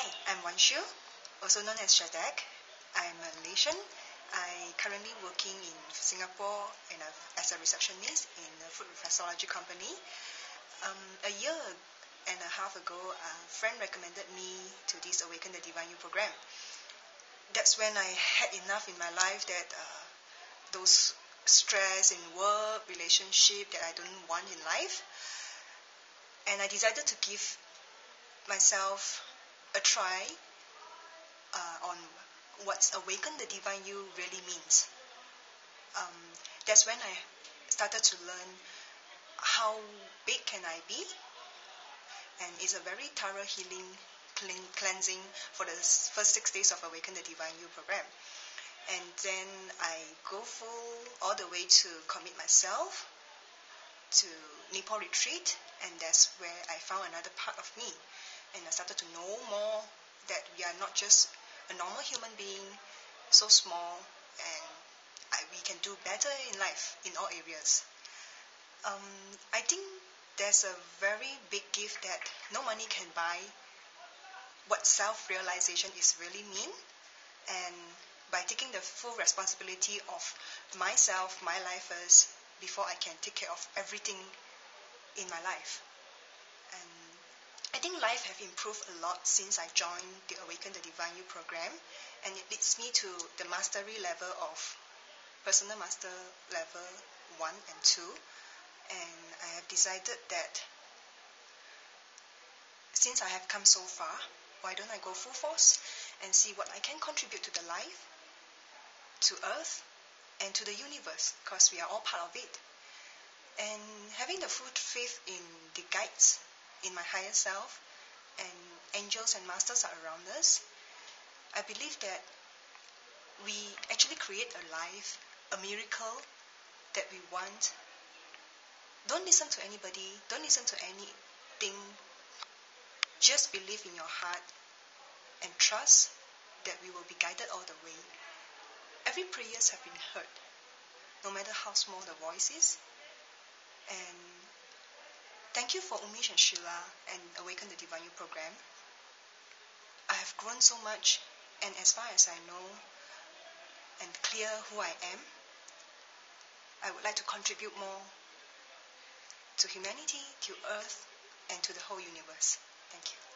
Hi, I'm Wan Shu, also known as Shadaq. I'm Malaysian. I currently working in Singapore in a, as a receptionist in a food reflexology company. Um, a year and a half ago, a friend recommended me to this Awaken the Divine You program. That's when I had enough in my life that uh, those stress in work, relationship that I don't want in life. And I decided to give myself a try uh, on what awaken the divine you really means. Um, that's when I started to learn how big can I be, and it's a very thorough healing, clean, cleansing for the first six days of Awaken the Divine You program. And then I go full all the way to commit myself to Nepal retreat, and that's where I found another part of me and I started to know more that we are not just a normal human being, so small, and I, we can do better in life in all areas. Um, I think there's a very big gift that no money can buy what self-realization is really mean and by taking the full responsibility of myself, my life first, before I can take care of everything in my life. I think life have improved a lot since I joined the Awaken the Divine You program, and it leads me to the mastery level of personal master level one and two, and I have decided that since I have come so far, why don't I go full force and see what I can contribute to the life, to Earth, and to the universe, because we are all part of it. And having the full faith in the guides in my higher self, and angels and masters are around us, I believe that we actually create a life, a miracle that we want. Don't listen to anybody, don't listen to anything. Just believe in your heart and trust that we will be guided all the way. Every prayers have been heard, no matter how small the voice is. And Thank you for Umesh and Sheila and Awaken the Divine You program. I have grown so much, and as far as I know and clear who I am, I would like to contribute more to humanity, to Earth, and to the whole universe. Thank you.